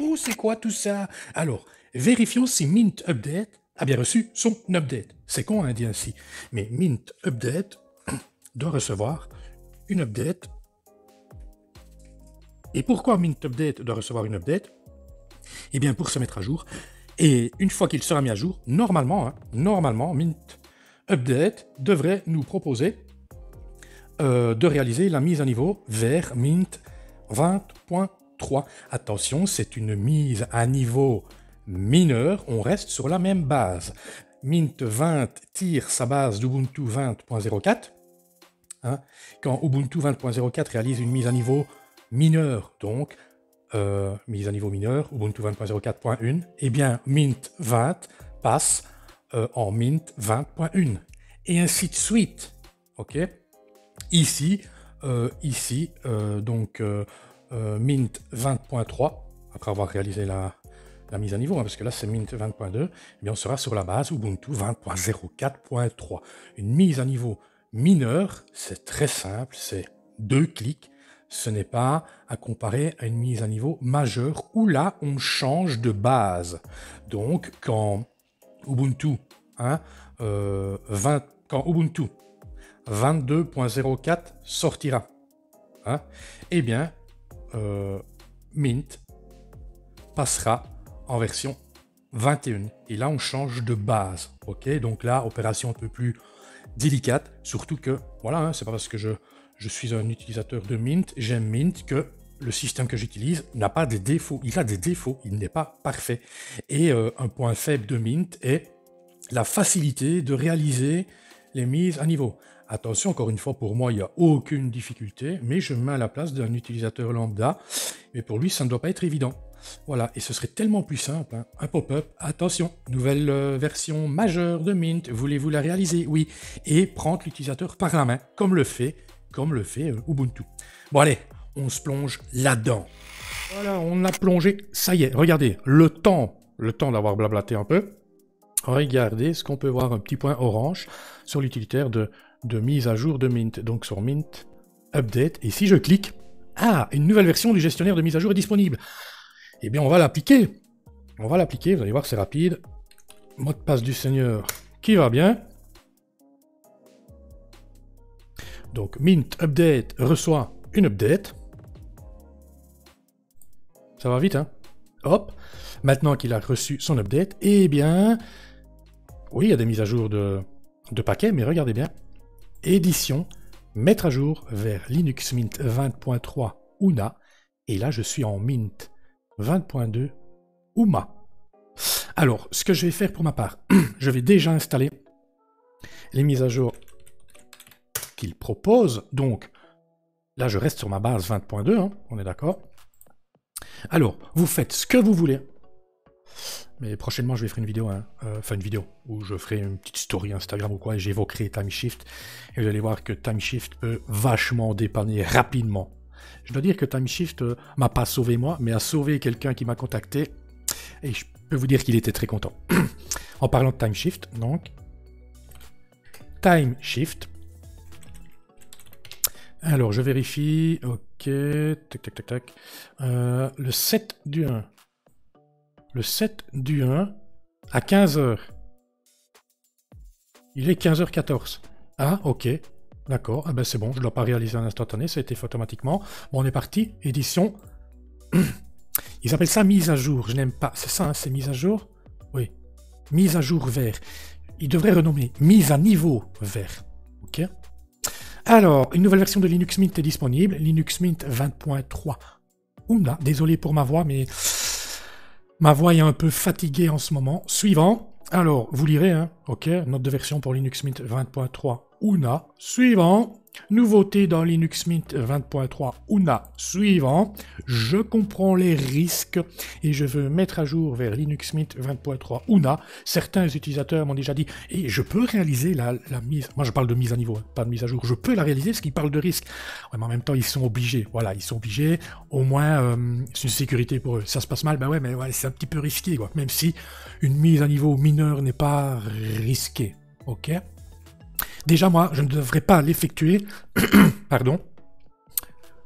Oh, c'est quoi tout ça? Alors, vérifions si Mint Update a bien reçu son update. C'est con, hein, dit ainsi. Mais Mint Update doit recevoir une update. Et pourquoi Mint Update doit recevoir une update? Eh bien, pour se mettre à jour. Et une fois qu'il sera mis à jour, normalement, hein, normalement, Mint Update devrait nous proposer euh, de réaliser la mise à niveau vers Mint 20.3. Attention, c'est une mise à niveau mineur, on reste sur la même base. Mint 20 tire sa base d'Ubuntu 20.04. Hein. quand Ubuntu 20.04 réalise une mise à niveau mineure, donc euh, mise à niveau mineur, Ubuntu 20.04.1, eh bien Mint 20 passe euh, en Mint 20.1. Et ainsi de suite. OK? Ici, euh, ici, donc Mint 20.3, après avoir réalisé la, la mise à niveau, hein, parce que là c'est Mint 20.2, eh on sera sur la base Ubuntu 20.04.3. Une mise à niveau mineure, c'est très simple, c'est deux clics. Ce n'est pas à comparer à une mise à niveau majeure où là on change de base. Donc quand Ubuntu, hein, 20, euh, quand Ubuntu 22.04 sortira, hein, eh bien euh, Mint passera en version 21. Et là, on change de base. Ok, donc là, opération un peu plus délicate. Surtout que, voilà, hein, c'est pas parce que je suis un utilisateur de Mint, j'aime Mint, que le système que j'utilise n'a pas des défauts. Il a des défauts, il n'est pas parfait. Et euh, un point faible de Mint est la facilité de réaliser les mises à niveau. Attention, encore une fois, pour moi, il n'y a aucune difficulté, mais je me mets à la place d'un utilisateur lambda, mais pour lui, ça ne doit pas être évident. Voilà, et ce serait tellement plus simple. Hein. Un pop-up, attention, nouvelle euh, version majeure de Mint, voulez-vous la réaliser? Oui, et prendre l'utilisateur par la main, comme le fait, comme le fait euh, Ubuntu. Bon allez, on se plonge là-dedans. Voilà, on a plongé, ça y est, regardez, le temps, le temps d'avoir blablaté un peu. Regardez ce qu'on peut voir, un petit point orange sur l'utilitaire de, mise à jour de Mint. Donc sur Mint, Update, et si je clique, ah, une nouvelle version du gestionnaire de mise à jour est disponible eh bien on va l'appliquer. On va l'appliquer, vous allez voir, c'est rapide. Mot de passe du Seigneur qui va bien. Donc Mint Update reçoit une update. Ça va vite, hein? Hop. Maintenant qu'il a reçu son update, eh bien... Oui, il y a des mises à jour de, paquets, mais regardez bien. Édition, mettre à jour vers Linux Mint 20.3 UNA. Et là, je suis en Mint 20.2 UMA. Alors, ce que je vais faire pour ma part, je vais déjà installer les mises à jour qu'il propose. Donc, là, je reste sur ma base 20.2, hein, on est d'accord. Alors, vous faites ce que vous voulez. Mais prochainement, je vais faire une vidéo, hein, euh, une vidéo, où je ferai une petite story Instagram ou quoi, et j'évoquerai TimeShift. Et vous allez voir que TimeShift peut vachement dépanner rapidement je dois dire que TimeShift euh, m'a pas sauvé moi, mais a sauvé quelqu'un qui m'a contacté. Et je peux vous dire qu'il était très content. en parlant de TimeShift, donc. TimeShift. Alors, je vérifie. Tac, tac, tac, tac. Euh, le 7 du 1. Le 7 du 1 à 15h. Il est 15h14. Ah, ok. D'accord, ah ben c'est bon, je ne dois pas réaliser un instantané, ça a été fait automatiquement. Bon, on est parti, édition. Ils appellent ça mise à jour, je n'aime pas. C'est ça, hein, c'est mise à jour? Oui. Mise à jour vert. Ils devraient renommer mise à niveau vert. Ok Alors, une nouvelle version de Linux Mint est disponible, Linux Mint 20.3. Oula, désolé pour ma voix, mais ma voix est un peu fatiguée en ce moment. Suivant. Alors, vous lirez, hein Ok, note de version pour Linux Mint 20.3 UNA. Suivant. Nouveauté dans Linux Mint 20.3 UNA suivant. Je comprends les risques et je veux mettre à jour vers Linux Mint 20.3 UNA. Certains utilisateurs m'ont déjà dit et je peux réaliser la, mise. Moi je parle de mise à niveau, hein, pas de mise à jour. Je peux la réaliser parce qu'ils parlent de risque. mais en même temps ils sont obligés. Voilà, ils sont obligés. Au moins euh, c'est une sécurité pour eux. Ça se passe mal, ben ouais, mais c'est un petit peu risqué. Même si une mise à niveau mineure n'est pas risquée. Ok? Déjà, moi, je ne devrais pas l'effectuer, pardon,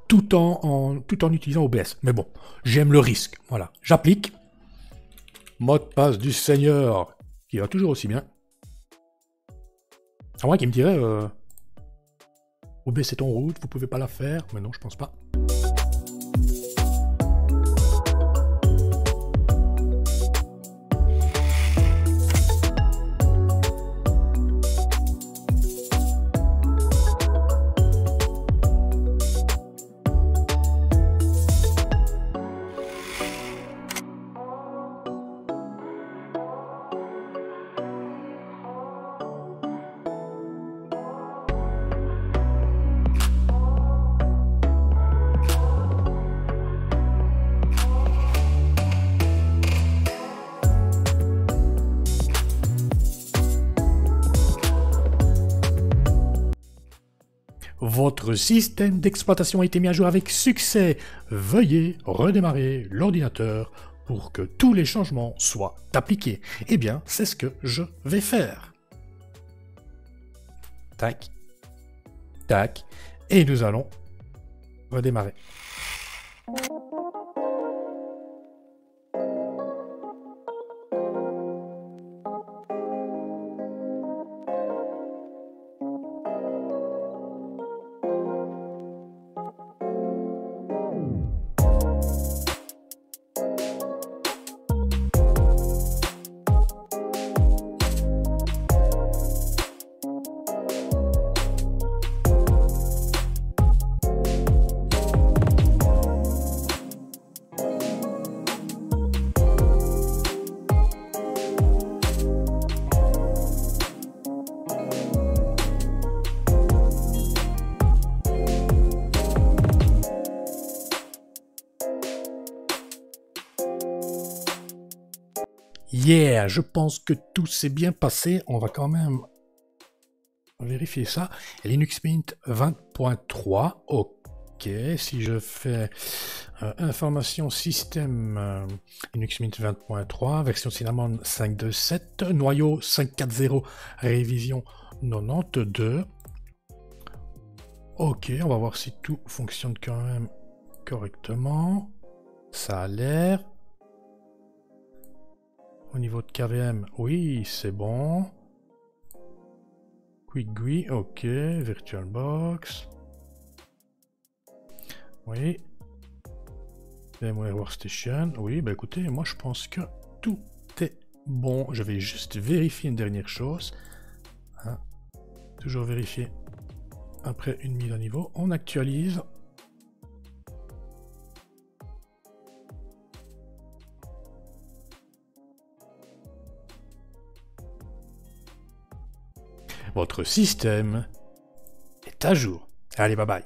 tout en, utilisant OBS. Mais bon, j'aime le risque. Voilà, j'applique. Mot de passe du Seigneur, qui va toujours aussi bien. À moi qui me dirait, euh, OBS est en route, vous pouvez pas la faire. Mais non, je pense pas. Votre système d'exploitation a été mis à jour avec succès. Veuillez redémarrer l'ordinateur pour que tous les changements soient appliqués. Eh bien, c'est ce que je vais faire. Tac. Tac. Et nous allons redémarrer. Yeah, je pense que tout s'est bien passé. On va quand même vérifier ça. Linux Mint 20.3, ok. Si je fais euh, information système euh, Linux Mint 20.3, version Cinnamon 5.2.7, noyau 5.4.0, révision 92. Ok, on va voir si tout fonctionne quand même correctement. Ça a l'air. Au niveau de KVM, oui, c'est bon. QuickGui, ok. VirtualBox. Oui. VMware Workstation. Oui, bah écoutez, moi je pense que tout est bon. Je vais juste vérifier une dernière chose. Hein. Toujours vérifier après une mise à niveau. On actualise. Votre système est à jour. Allez, bye bye.